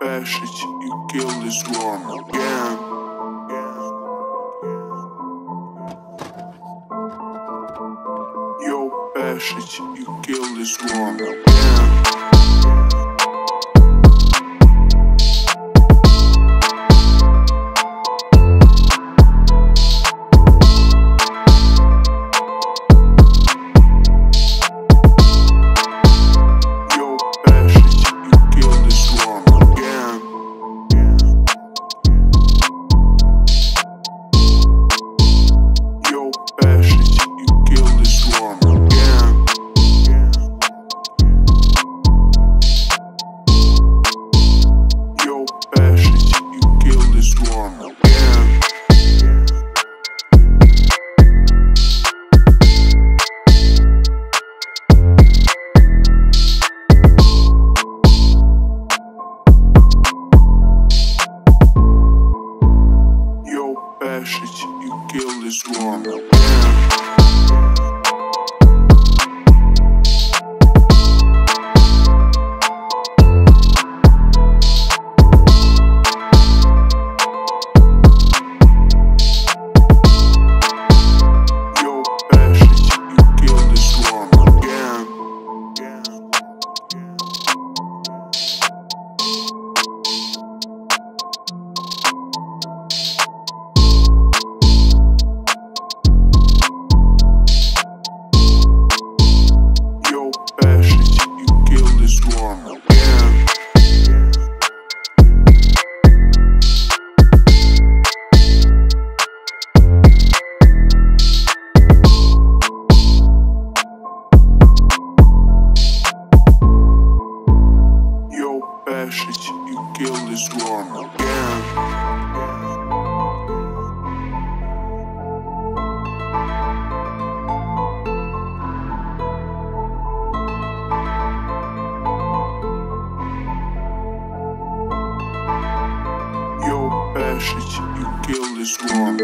Pesic you kill this one again. Yo, Pesic, you kill this one again. Yo, Pesic, you kill this one Pesic you kill this one again. You kill this one